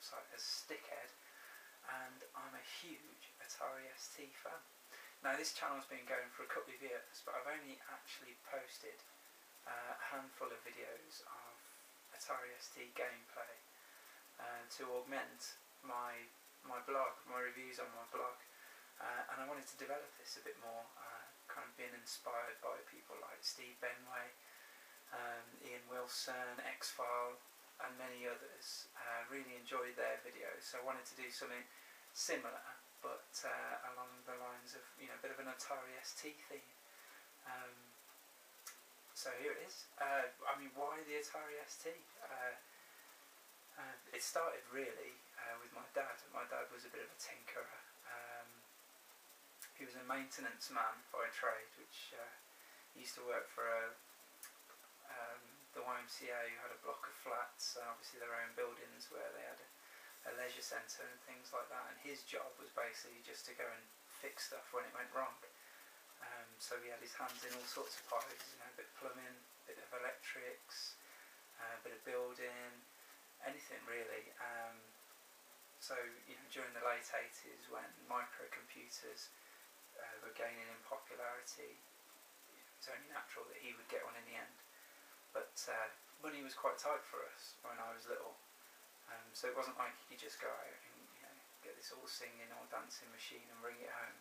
website as Stickhead, and I'm a huge Atari ST fan. Now this channel's been going for a couple of years, but I've only actually posted uh, a handful of videos of Atari ST gameplay uh, to augment my, my blog, my reviews on my blog. Uh, and I wanted to develop this a bit more. Uh, kind of been inspired by people like Steve Benway, um, Ian Wilson, X-File and many others. Uh, really enjoyed their videos so I wanted to do something similar but uh, along the lines of you know a bit of an Atari ST theme. Um, so here it is. Uh, I mean why the Atari ST? Uh, uh, it started really uh, with my dad. My dad was a bit of a tinkerer. Um, he was a maintenance man by trade, which uh, used to work for a, YMCA who had a block of flats, and obviously their own buildings where they had a, a leisure centre and things like that. And his job was basically just to go and fix stuff when it went wrong. Um, so he had his hands in all sorts of pies, you know, a bit of plumbing, a bit of electrics, uh, a bit of building, anything really. Um, so you know, during the late 80s when microcomputers uh, were gaining in popularity, it's only natural that he would get one in the end. But uh, money was quite tight for us when I was little, um, so it wasn't like you could just go out and you know, get this all singing or dancing machine and bring it home.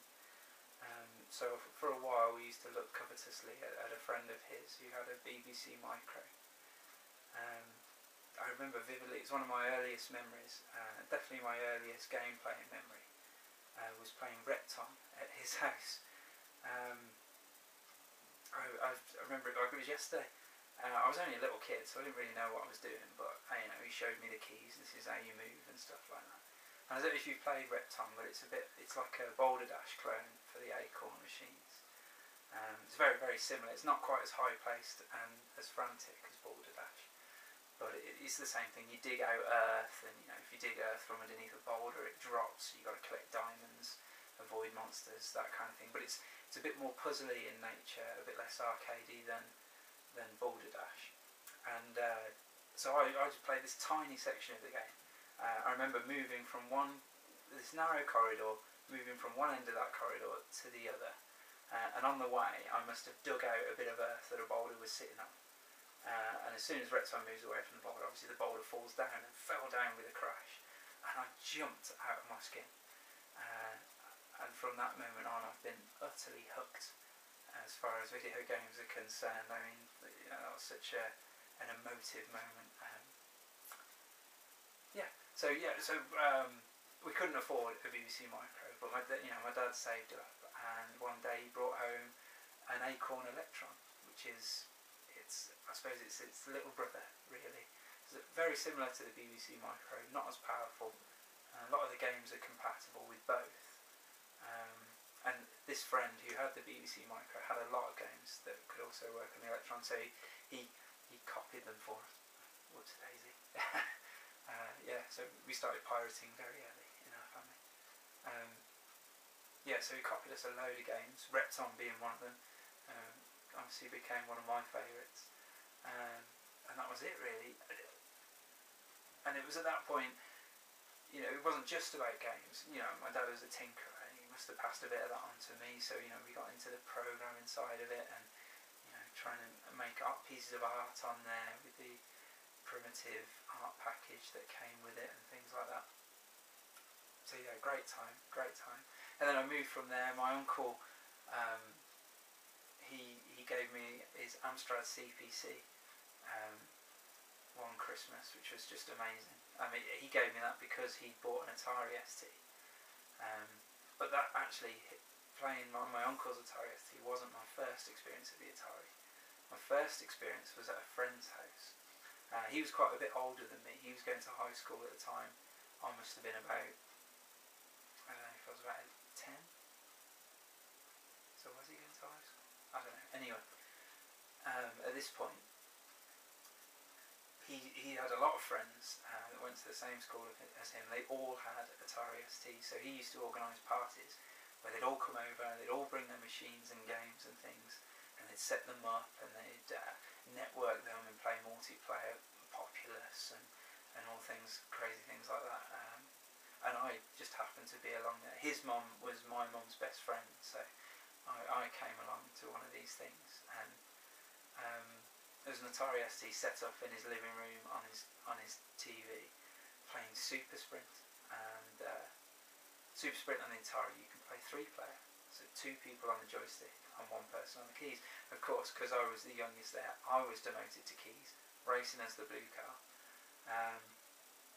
Um, so for a while we used to look covetously at, at, a friend of his who had a BBC Micro. Um, I remember vividly, it's one of my earliest memories, uh, definitely my earliest game playing memory uh, was playing Repton at his house. Um, I, I, remember it like it was yesterday. Uh, I was only a little kid, so I didn't really know what I was doing, but uh, you know, he showed me the keys. This is how you move and stuff like that. And I don't know if you've played Repton, but it's a bit, it's like a Boulder Dash clone for the Acorn machines. Um, it's very, very similar. It's not quite as high paced and as frantic as Boulder Dash, but it, it's the same thing. You dig out earth, and you know, if you dig earth from underneath a boulder, it drops. You got to collect diamonds avoid monsters, that kind of thing. But it's it's a bit more puzzly in nature, a bit less arcadey than than Boulder Dash. And uh, so I, I just played this tiny section of the game. Uh, I remember moving from one this narrow corridor, moving from one end of that corridor to the other. Uh, and on the way, I must have dug out a bit of earth that a boulder was sitting on. Uh, and as soon as Repton moves away from the boulder, obviously the boulder falls down and fell down with a crash. And I jumped out of my skin. Uh, and from that moment on I've been utterly hooked as far as video games are concerned. I mean, you know, that was such a, an emotive moment. Um, yeah, so yeah, so um, we couldn't afford a BBC Micro, but my, you know, my dad saved up, and one day he brought home an Acorn Electron, which is, it's, I suppose it's its little brother, really. It's very similar to the BBC Micro, not as powerful. a lot of the games are compatible with both, um, this friend who had the BBC Micro had a lot of games that could also work on the Electron, so he he, he copied them for us. Whoops daisy. uh, yeah, so we started pirating very early in our family. Um, yeah, so he copied us a load of games, Repton being one of them. Um, obviously became one of my favourites. Um, and that was it really. And it was at that point, you know, it wasn't just about games. You know, my dad was a tinkerer must passed a bit of that on to me. So you know, we got into the programming side of it, and you know, trying to make art pieces of art on there with the primitive art package that came with it and things like that. So yeah, great time, great time. And then I moved from there. My uncle, um, he he gave me his Amstrad CPC um, one Christmas, which was just amazing. I mean, he gave me that because he bought an Atari ST. Um, but that actually, playing on my uncle's Atari ST wasn't my first experience of the Atari. My first experience was at a friend's house. Uh, he was quite a bit older than me. He was going to high school at the time. I must have been about, I don't know if I was about 10. So was he going to high school? I don't know. Anyway, um, at this point, he, he had a lot of friends uh, that went to the same school as him. They all had Atari ST, so he used to organise parties where they'd all come over and they'd all bring their machines and games and things, and they'd set them up and they'd uh, network them and play multiplayer, Populous and, and all things, crazy things like that. Um, and I just happened to be along there. His mum was my mum's best friend, so I, I came along to one of these things and um, an ST set up in his living room on his on his TV playing Super Sprint and uh, Super Sprint on the Atari you can play three player so two people on the joystick and one person on the keys. Of course, because I was the youngest there, I was demoted to keys, racing as the blue car. Um,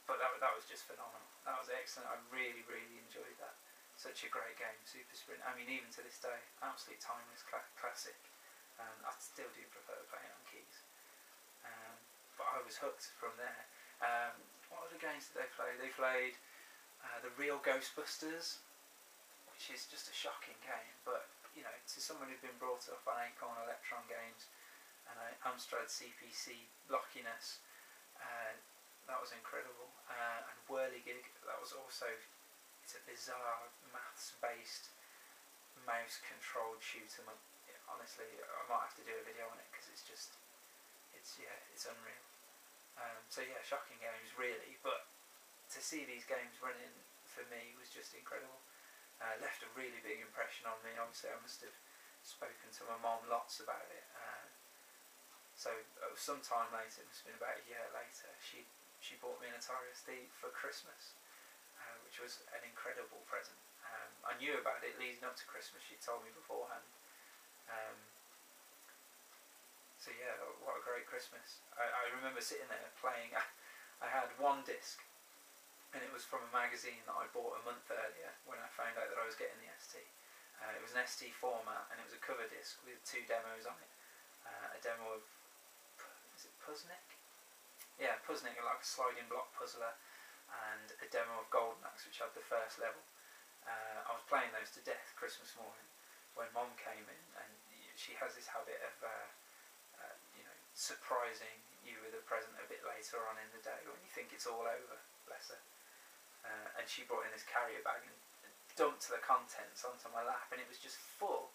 but that, that was just phenomenal. That was excellent. I really, really enjoyed that. Such a great game, Super Sprint. I mean, even to this day, absolute timeless cl classic. Um, I still do prefer playing on keys. Um, but I was hooked from there. Um, what other games did they play? They played uh, the Real Ghostbusters, which is just a shocking game. But you know, to someone who'd been brought up on Acorn Electron games and uh, Amstrad CPC blockiness, uh, that was incredible. Uh, and Whirligig, that was also it's a bizarre maths-based mouse-controlled shooter. Honestly, I might have to do a video on it because it's just it's yeah, it's unreal. Um, so yeah, shocking games really, but to see these games running for me was just incredible. Uh, left a really big impression on me. Obviously, I must have spoken to my mom lots about it. Uh, so uh, sometime later, it must have been about a year later, she she bought me an Atari ST for Christmas, uh, which was an incredible present. Um, I knew about it leading up to Christmas. She told me beforehand. Um, so yeah, what a great Christmas. I, I remember sitting there playing. I had one disc and it was from a magazine that I bought a month earlier when I found out that I was getting the ST. Uh, it was an ST format and it was a cover disc with two demos on it. Uh, a demo of, is it Puzznic? Yeah, Puzznic, like a sliding block puzzler, and a demo of Golden Axe, which had the first level. Uh, I was playing those to death Christmas morning when Mom came in, and she has this habit of, uh, uh, you know, surprising you with a present a bit later on in the day when you think it's all over. Bless her uh, and she brought in this carrier bag and dumped the contents onto my lap, and it was just full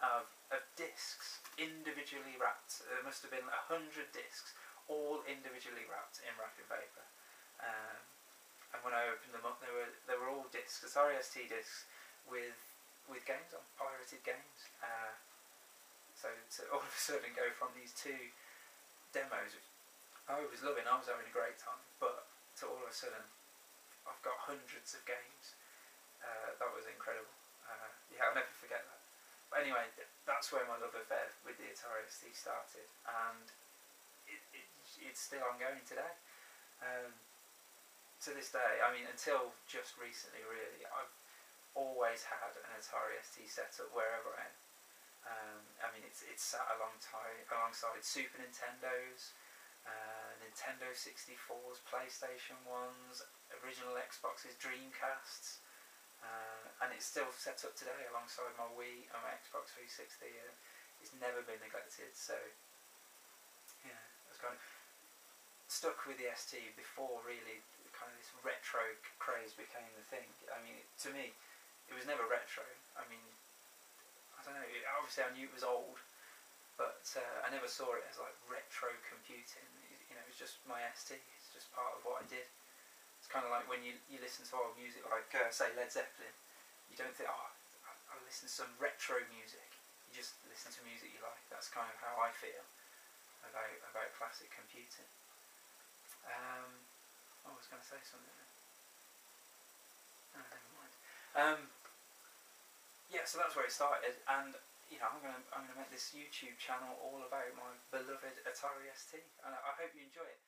of, of discs, individually wrapped. There must have been a hundred discs, all individually wrapped in wrapping paper. Um, and when I opened them up, they were they were all discs, Atari ST discs with with games on, pirated games. Uh, so to all of a sudden go from these two demos, which I was loving, I was having a great time, but to all of a sudden I've got hundreds of games. Uh, that was incredible. Uh, yeah, I'll never forget that. But anyway, that's where my love affair with the Atari ST started, and it, it, it's still ongoing today. Um, to this day, I mean, until just recently, really, I've always had an Atari ST set up wherever I am. Um, I mean, it's it's sat alongside alongside Super Nintendos, uh, Nintendo 64s, PlayStation 1s, original Xboxes, Dreamcasts, uh, and it's still set up today alongside my Wii and my Xbox 360. Uh, it's never been neglected, so yeah, I was kind of stuck with the ST before really kind of this retro craze became the thing. I mean, to me, it was never retro. I mean, I don't know. Obviously, I knew it was old, but uh, I never saw it as like retro computing. You know, it was just my ST. It's just part of what I did. It's kind of like when you, you listen to old music, like uh, say Led Zeppelin. You don't think, oh, I, I listen to some retro music. You just listen to music you like. That's kind of how I feel about about classic computing. Um, I was going to say something. Oh, never mind. Um, yeah, so that's where it started, and you know, I'm gonna I'm gonna make this YouTube channel all about my beloved Atari ST, and I, I hope you enjoy it.